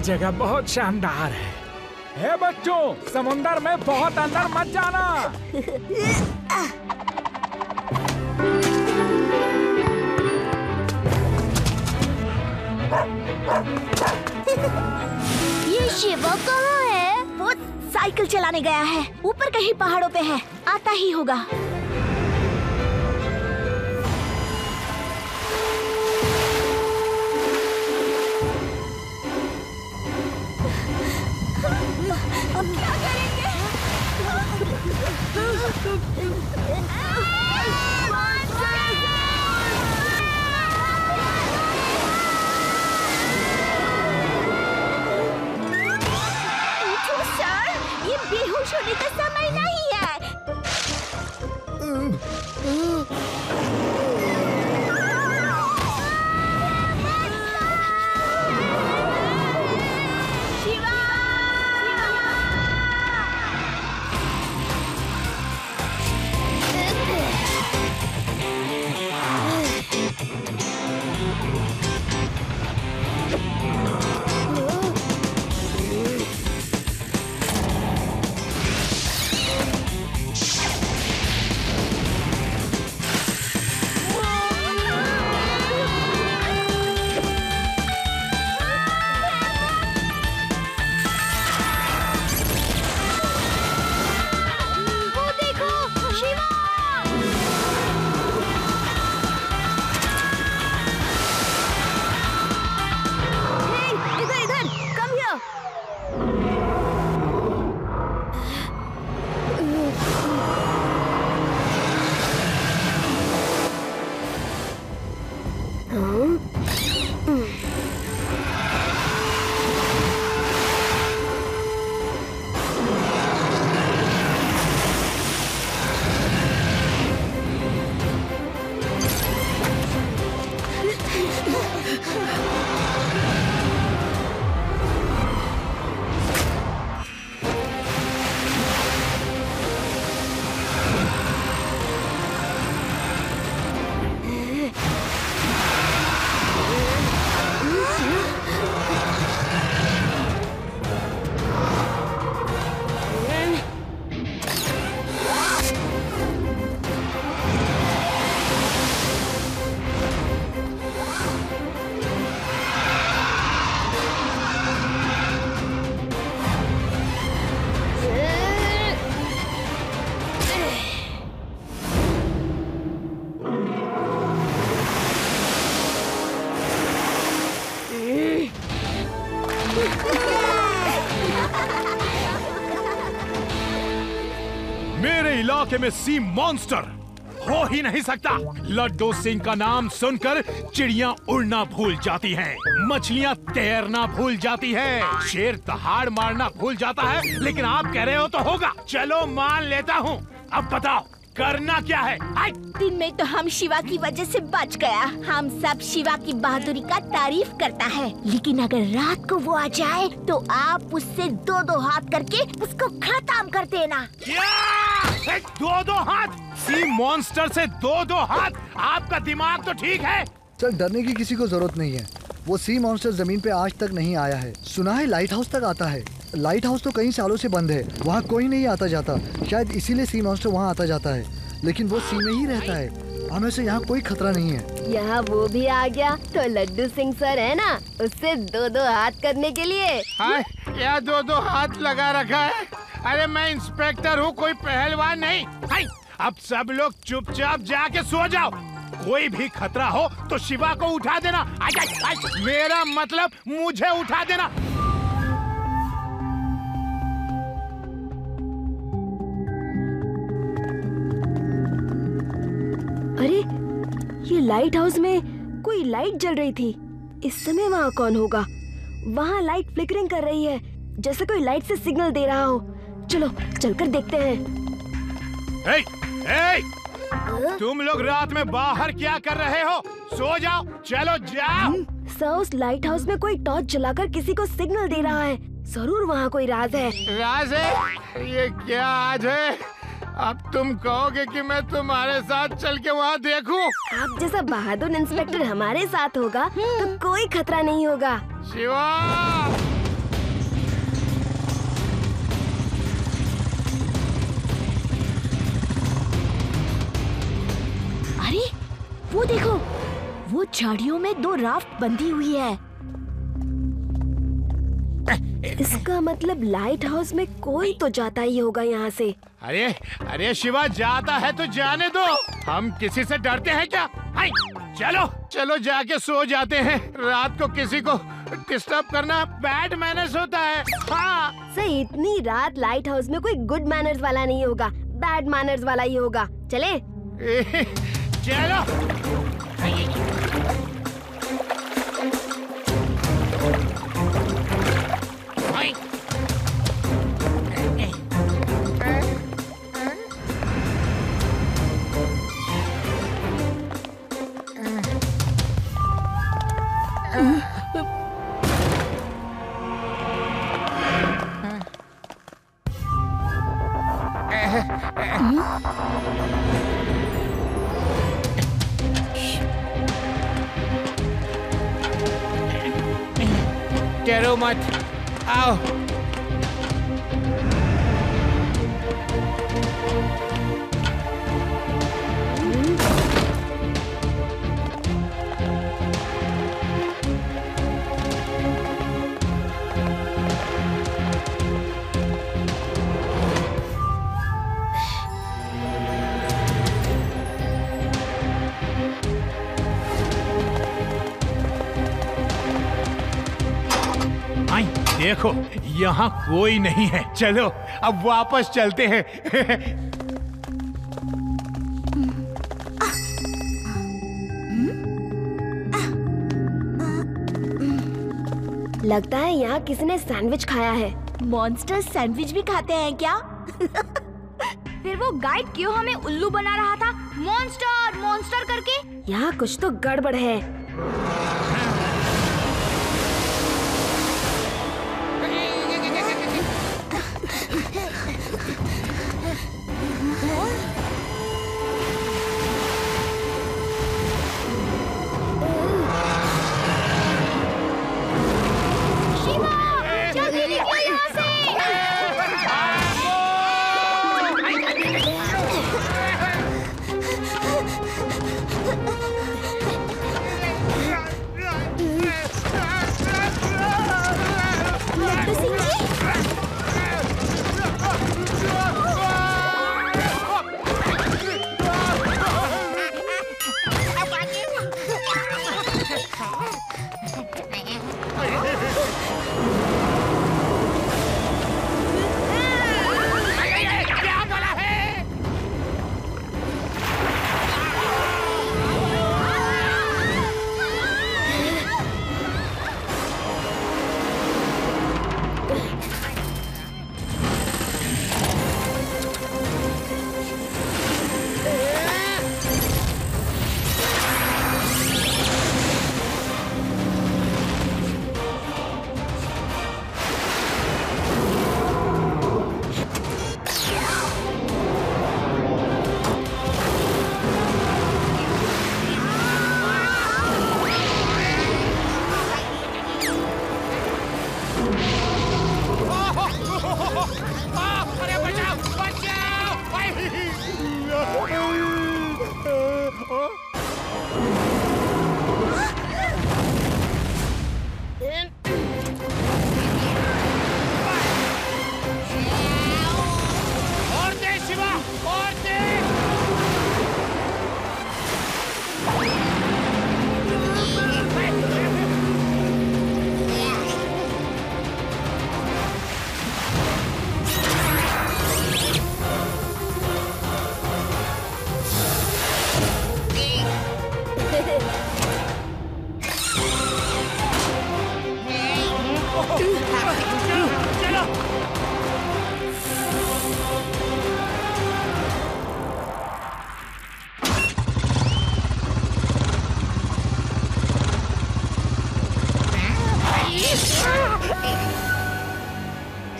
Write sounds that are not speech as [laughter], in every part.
ये जगह बहुत शानदार है। हे बच्चों समुंदर में बहुत अंदर मत जाना। ये शिवा कहाँ है? वो साइकिल चलाने गया है। ऊपर कहीं पहाड़ों पे है। आता ही होगा। उठो इलाके में सी मॉन्स्टर। हो ही नहीं सकता। लड्डू सिंह का नाम सुनकर चिड़िया उड़ना भूल जाती हैं, मछलियाँ तैरना भूल जाती हैं, शेर दहाड़ मारना भूल जाता है। लेकिन आप कह रहे हो तो होगा। चलो मान लेता हूँ। अब बताओ करना क्या है? आई! दिन में तो हम शिवा की वजह से बच गया। हम सब शिवा की बहादुरी का तारीफ़ करता है। लेकिन अगर रात को वो आ जाए तो आप उससे दो दो हाथ करके उसको खत्म कर देना। क्या? दो दो हाथ? सी मॉन्स्टर से दो दो हाथ? आपका दिमाग तो ठीक है? चल डरने की किसी को ज़रूरत नहीं है। वो सी मॉन्स्टर ज़मीन पे आज तक नहीं आया है। सुना है लाइट हाउस तक आता है। लाइट हाउस तो कई सालों से बंद है। वहाँ कोई नहीं आता जाता शायद इसीलिए सी मॉन्स्टर वहाँ आता जाता है। लेकिन वो सी में ही रहता है। हमें से यहाँ कोई खतरा नहीं है। यहाँ वो भी आ गया। तो लड्डू सिंह सर है ना? उससे दो दो हाथ करने के लिए। हाय क्या दो दो हाथ लगा रखा है। अरे मैं इंस्पेक्टर हूँ कोई पहलवान नहीं। हाय अब सब लोग चुपचाप जाके सो जाओ। कोई भी खतरा हो तो शिवा को उठा देना। आय, आय, मेरा मतलब मुझे उठा देना। ये लाइट हाउस में कोई लाइट जल रही थी। इस समय वहाँ कौन होगा? वहाँ लाइट फ्लिकरिंग कर रही है जैसे कोई लाइट से सिग्नल दे रहा हो। चलो चलकर देखते हैं। ए, ए, तुम लोग रात में बाहर क्या कर रहे हो? सो जाओ चलो जाओ! सर उस लाइट हाउस में कोई टॉर्च जलाकर किसी को सिग्नल दे रहा है। ज़रूर वहाँ कोई राज है। राज है? ये क्या आज है? अब तुम कहोगे कि मैं तुम्हारे साथ चल के वहाँ देखूँ? आप जैसा बहादुर इंस्पेक्टर हमारे साथ होगा तो हम्म। कोई खतरा नहीं होगा। शिवा! अरे वो देखो वो झाड़ियों में दो राफ्ट बंधी हुई है। इसका मतलब लाइट हाउस में कोई तो जाता ही होगा यहाँ से। अरे अरे शिवा जाता है तो जाने दो। हम किसी से डरते हैं क्या? हाय, चलो चलो जाके सो जाते हैं। रात को किसी को डिस्टर्ब करना बैड मैनर्स होता है। हाँ। सही इतनी रात लाइट हाउस में कोई गुड मैनर्स वाला नहीं होगा बैड मैनर्स वाला ही होगा। चले। ए, [laughs] चलो। डरो मत देखो यहाँ कोई नहीं है। चलो अब वापस चलते हैं। लगता है यहाँ किसी ने सैंडविच खाया है। मॉन्स्टर सैंडविच भी खाते हैं क्या? फिर वो गाइड क्यों हमें उल्लू बना रहा था? मॉन्स्टर मॉन्स्टर करके? यहाँ कुछ तो गड़बड़ है।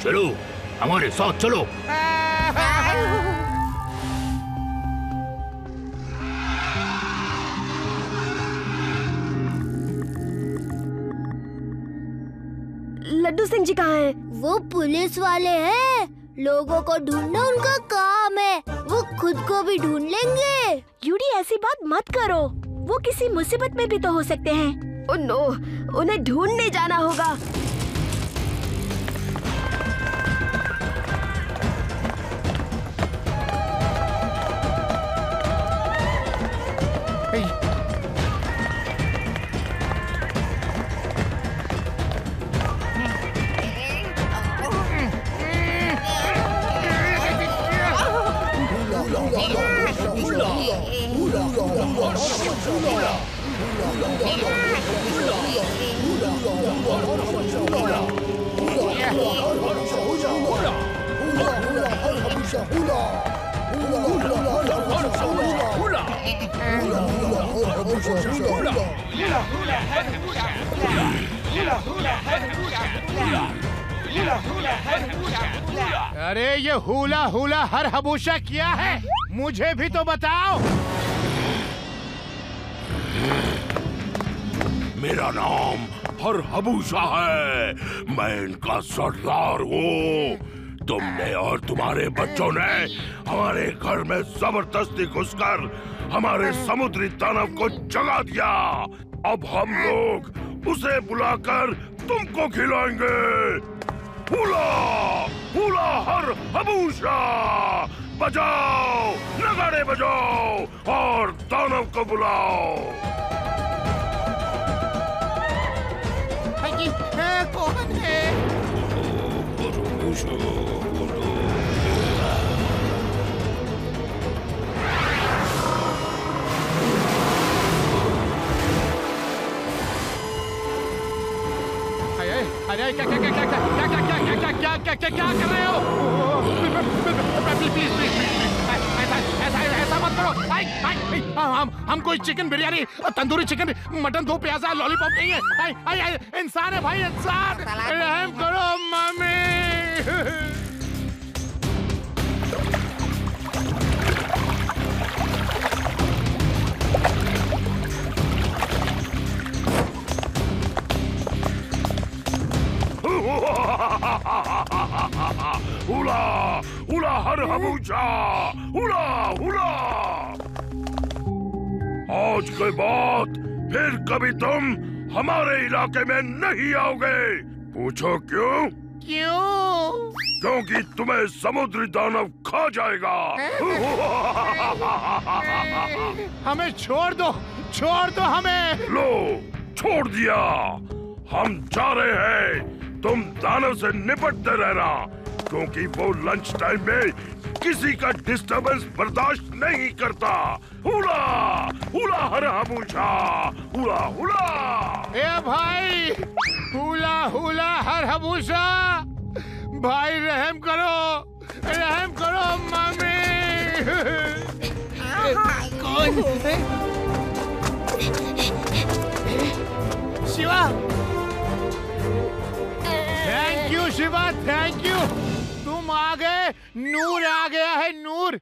चलो हमारे साथ चलो। लड्डू सिंह जी कहाँ हैं? वो पुलिस वाले हैं। लोगों को ढूंढना उनका काम है। वो खुद को भी ढूंढ लेंगे। यूडी ऐसी बात मत करो। वो किसी मुसीबत में भी तो हो सकते हैं। ओ नो उन्हें ढूँढने जाना होगा। 可以 हुला हुला हर हबूशा किया है। मुझे भी तो बताओ। मेरा नाम हर हबूशा है। मैं इनका सरदार हूँ। तुमने और तुम्हारे बच्चों ने हमारे घर में ज़बरदस्ती घुसकर हमारे समुद्री दानव को जगा दिया। अब हम लोग उसे बुलाकर तुमको खिलाएँगे। हुला हुला हर हबूशा बजाओ नगाड़े बजाओ और दानव को बुलाओ कौन है अरे क्या क्या क्या क्या क्या क्या क्या कर रहे हो? प्लीज़ प्लीज़ प्लीज़ ऐसा ऐसा ऐसा मत करो। आई आई हम हम कोई chicken biryani tandoori chicken mutton do pyaza lollipop नहीं है। आई आई आई इंसान है भाई इंसान। रहम करो मम्मी। हुला हर हबूजा हुला हुला आज के बाद फिर कभी तुम हमारे इलाके में नहीं आओगे। पूछो क्यों? क्यों? क्योंकि तुम्हें समुद्री दानव खा जाएगा। [laughs] हमें छोड़ दो छोड़ दो हमें। लो छोड़ दिया। हम जा रहे हैं। तुम दानव से निपटते रहना। क्योंकि वो लंच टाइम में किसी का डिस्टरबेंस बर्दाश्त नहीं करता। हुला! हुला हर हबूशा हुला हुला! ए भाई! हुला हुला हर हबूसा भाई रहम करो! रहम करो मम्मी कौन Shiva! Thank you Shiva thank you तुम आ गए। नूर आ गया है, नूर।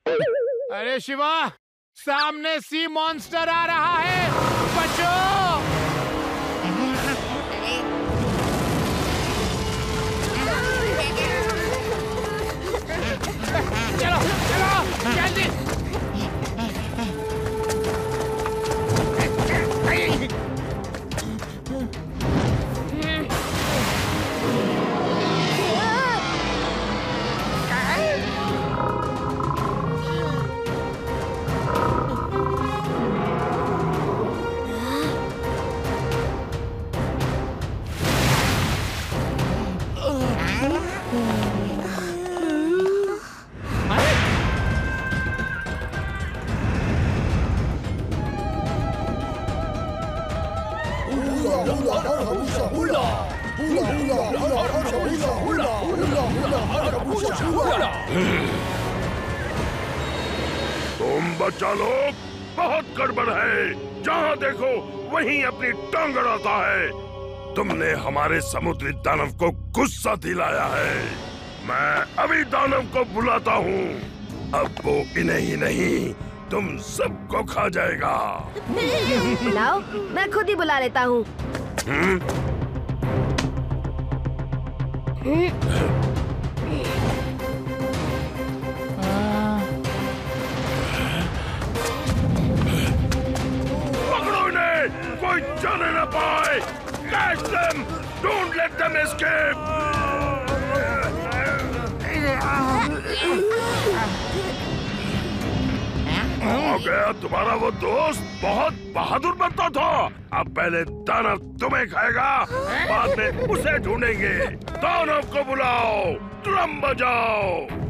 अरे शिवा, सामने सी मॉन्स्टर आ रहा है। बचो। तुम बच्चा लोग बहुत गड़बड़ है। जहाँ देखो, वहीं अपनी टांग अड़ाता है। तुमने हमारे समुद्री दानव को गुस्सा दिलाया है। मैं अभी दानव को बुलाता हूँ। अब वो इन्हें ही नहीं। तुम सबको खा जाएगा। बुलाओ मैं खुद ही बुला लेता हूँ। पकड़ो जाने न पाए। Catch them don't let them escape हो, गया तुम्हारा वो दोस्त बहुत बहादुर बनता था। अब पहले दानव तुम्हें खाएगा, बाद में उसे ढूंढेंगे। दानव को बुलाओ ड्रम बजाओ।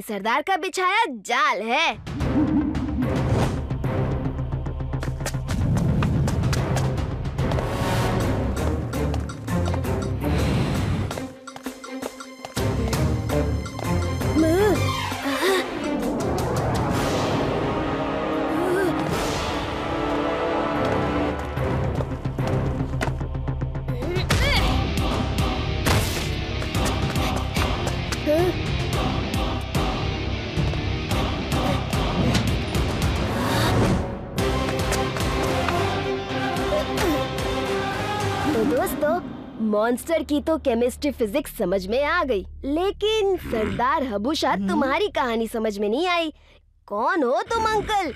ये सरदार का बिछाया जाल है। मॉन्स्टर की तो केमिस्ट्री फिजिक्स समझ में आ गई। लेकिन सरदार हबूशा तुम्हारी कहानी समझ में नहीं आई। कौन हो तुम अंकल?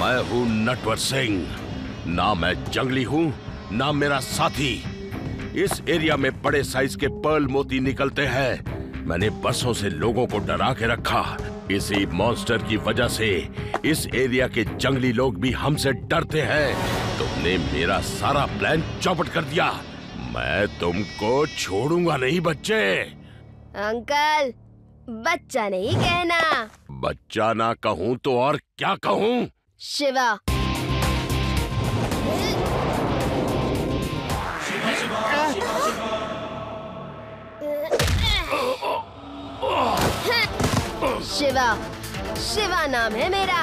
मैं हूँ नटवर सिंह। ना मैं जंगली हूँ ना मेरा साथी। इस एरिया में बड़े साइज़ के पर्ल मोती निकलते हैं। मैंने बरसों से लोगों को डरा के रखा। इसी मॉन्स्टर की वजह से इस एरिया के जंगली लोग भी हमसे डरते हैं। तुमने मेरा सारा प्लान चौपट कर दिया। मैं तुमको छोड़ूँगा नहीं बच्चे। अंकल बच्चा नहीं कहना। बच्चा ना कहूँ तो और क्या कहूँ? शिवा। शिवा शिवा नाम है मेरा।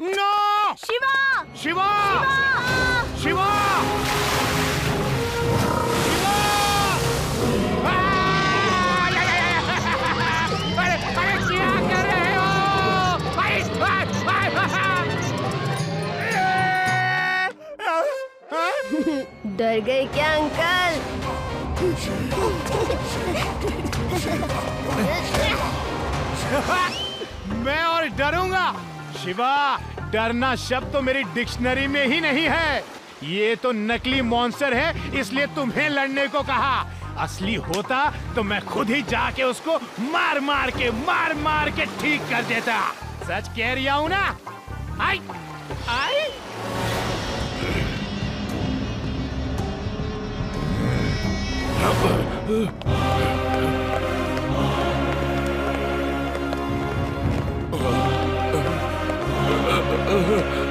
नो नो शिवा शिवा शिवा अरे अरे क्या कर रहे हो भाई, भाई, भाई, भाई। डर गए क्या अंकल मैं और डरूँगा शिवा, डरना शब्द तो मेरी डिक्शनरी में ही नहीं है। ये तो नकली मॉन्स्टर है, इसलिए तुम्हें लड़ने को कहा। असली होता तो मैं खुद ही जाके उसको मार मार के, मार मार के ठीक कर देता। सच कह रही हूँ ना? आई आई। अब Uh. [laughs]